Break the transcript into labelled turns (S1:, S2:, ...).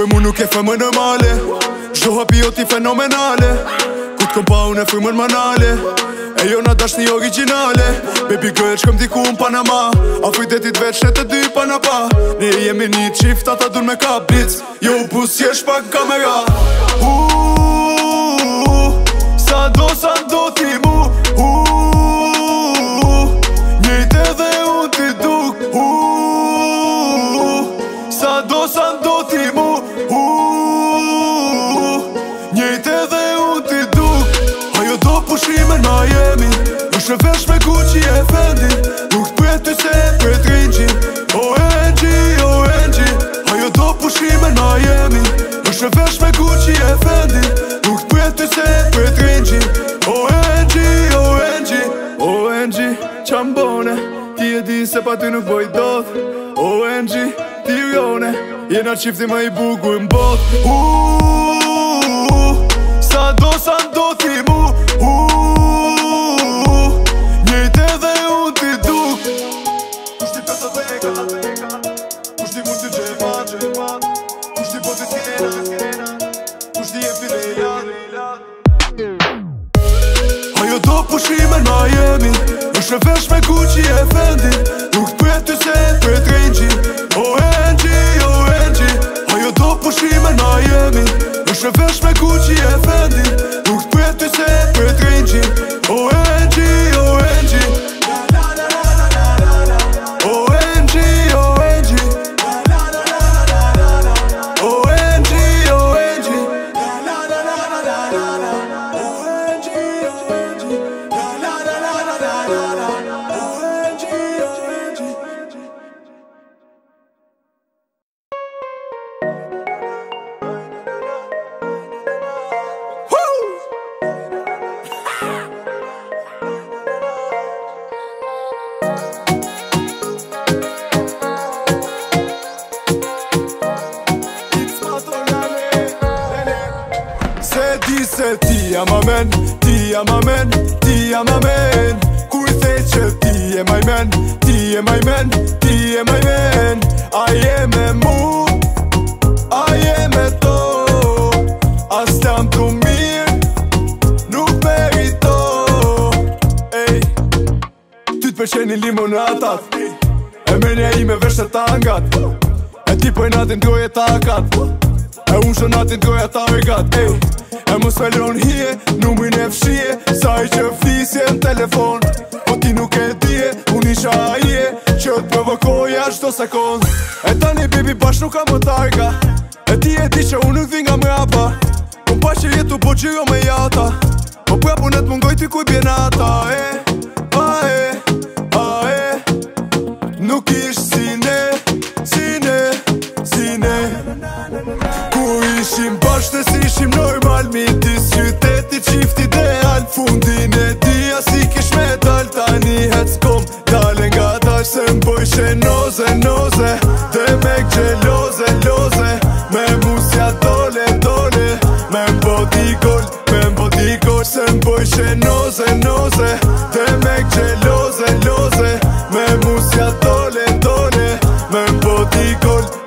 S1: për mu nuk e fëmë normale Gjdo hapi jo ti fenomenale Ku t'kom pa unë e fëmën manale E jo na dash një originale Baby girl që këm diku në Panama A fujdetit veç në të dy Panapa Ne jemi një qifta ta dur me ka blitz Jo bus jesh pa kamera Uuuu është vesh me kuqi e fendi Nuk për të se për të rinqi O NG, o NG Ajo do pushime na jemi është vesh me kuqi e fendi Nuk për të se për të rinqi O NG, o NG O NG, qambone Ti e di se pa ty nuk boj doth O NG, ti u jone Jena qifti ma i bugu në bot Uuuu uh, uh, uh, uh, Sa do sa ju do pushime në Miami Në shëvesh me Gucci e Fendi Nuk për të se të për të rengji O NG, O NG A ju do pushime në Miami Në shëvesh me Gucci e Fendi se ti e ma men, ti e ma men, ti e ma men Kur se që ti e ma men, ti e ma men, ti e ma men A je me mu, a je me to A jam të mirë, nuk me i to hey. Ty të përqeni limonatat, e menja i me vërshë të tangat E ti pojnatin të gojë e takat, E unë shënatin ati të ta e E mos e lën hie, numërin e fshie Sa i që fisje në telefon Po ti nuk e tije, unë isha aje Që të me vëkoj ashtë sekund E ta një bibi bashkë nuk ka më targa E ti e ti që unë nuk dhinga më rapa Këm pa që jetu po që jo me jata Po prapunet më ngoj ti kuj bjena ta e eh. ishte si ishim normal Mi ti s'kyteti qifti dhe fundin e dia si kish me tal tani hec kom Dale nga tash se mboj shenoze, noze Dhe me gjeloze, loze Me musja dole, dole Me mbo di gol, me mbo di gol Se mboj shenoze, noze Dhe me gjeloze, loze Me musja dole, dole Me mbo di gol, me mbo di gol